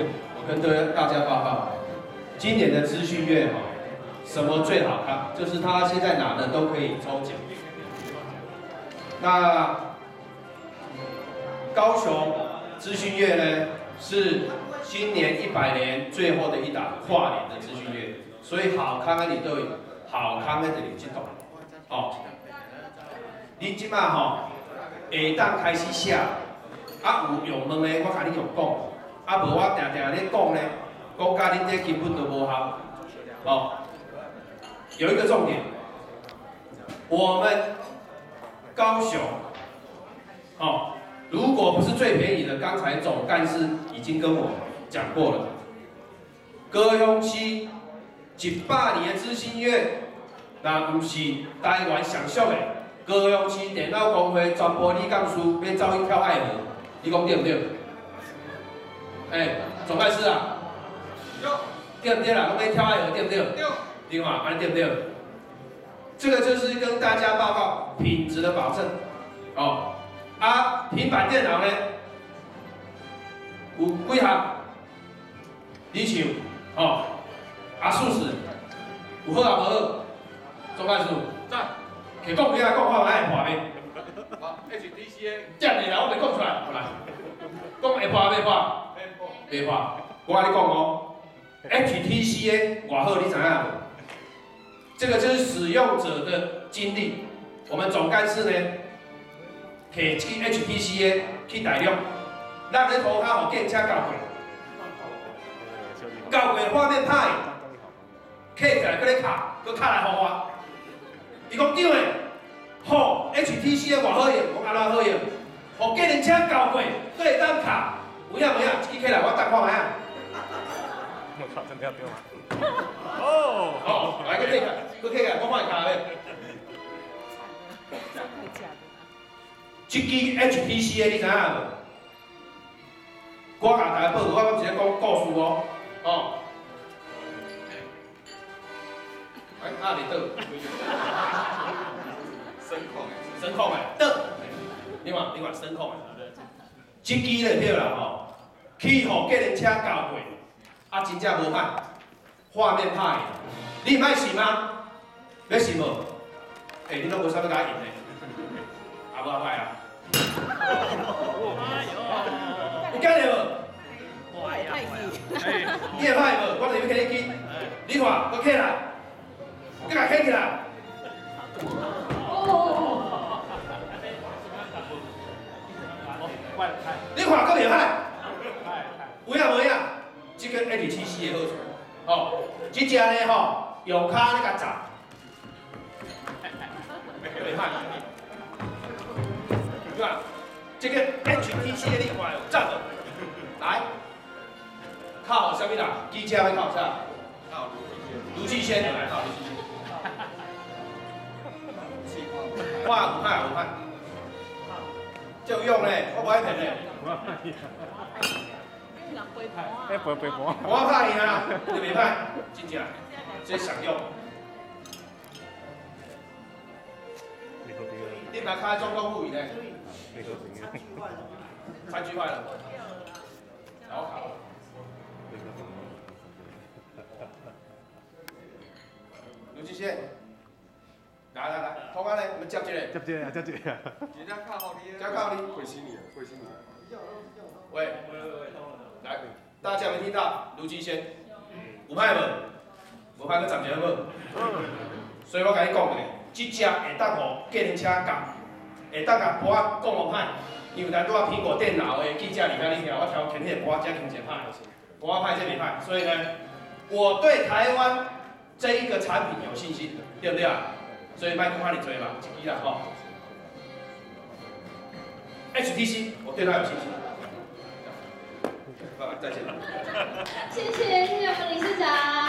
我跟各位大家报告，今年的资讯月哈，什么最好看？就是他现在哪的都可以抽奖。那高雄资讯月呢，是今年一百年最后的一档跨年的资讯月，所以好康的你都有好康的你去懂哦。你即马吼下当开始写，啊有用问的我甲你用讲，啊无我定定咧讲咧，讲甲恁这根本都无效。哦，有一个重点，我们高雄，哦，如果不是最便宜的，刚才总干事已经跟我讲过了，高雄市一百年的知心月，那不是台湾上俗的。高雄市电脑工会全部李干事要走去跳爱河，你讲对不对？哎，总干事啊，对不对啦？拢要跳爱河，对不对？对。对嘛，安尼对不对？这个就是跟大家报告品质的保证。哦，啊，平板电脑呢？有几项？你像，哦，啊，数字有好啊无好？总干事。在。你讲起来讲话爱破咩？好，HDC，这样你啦我咪讲出来，来，讲会破未破？未破。我跟你讲哦，HTC 的外好你知影无？这个就是使用者的经历。我们总干事呢，摕去 HTC 的去大量，咱咧涂骹互警车交过，交过画面歹，刻起来搁咧卡，搁卡来互我。伊讲对诶，好，HTC 的外好用，讲安怎好用？互计程车交过，搁会当卡，有影无影？一支起来我等看卖啊！我靠，真对吗？哦，好，来，搁起来，搁起来，我看伊卡未？这支 HPC 的你知影无？我甲大家报告，我直接讲故事哦，哦。哎，阿里倒？声控诶，声控诶，倒。你看，你看声控诶，这支就对啦吼，去互计程车交过，啊，真正无歹，画面歹，你唔爱试吗？要试无？诶，你拢无啥物甲用诶，啊无啊歹啊。你惊着无？我太你会歹无？我就要给你记。你看，我起来。你甲起起来！有影无影？这个 H 七 C 的好处，哦，这只呢吼，用骹咧甲砸，厉害！你看，这个 H T C 的厉害，站了，来，靠好什么啦？机车要靠啥？靠卢继先，来靠卢继先。哇，武汉武汉，就用嘞，我不爱骗嘞。哎，不不不，我怕你啊，你没怕，真正，真想用。你把开中东物语呢？餐具坏了，然后卡了。刘志先。来来来，通安嘞，我们接这个。接这个，接这个。直接靠好你。加靠你。会心你，会心你。喂喂喂喂，来，大家有没听到？卢金先，有歹无？无歹去十一无？所以我甲你讲的，这只会当互计程车夹，会当甲波仔讲无歹，因为咱拄啊苹果电脑的记者里遐你听，我挑天天波仔加听者歹，波仔歹这袂歹，所以呢，我对台湾这一个产品有信心，对不对啊？所以麦克风你追嘛，一啦吼。HTC，我对他有信心。再见。谢谢，谢谢我们理事长。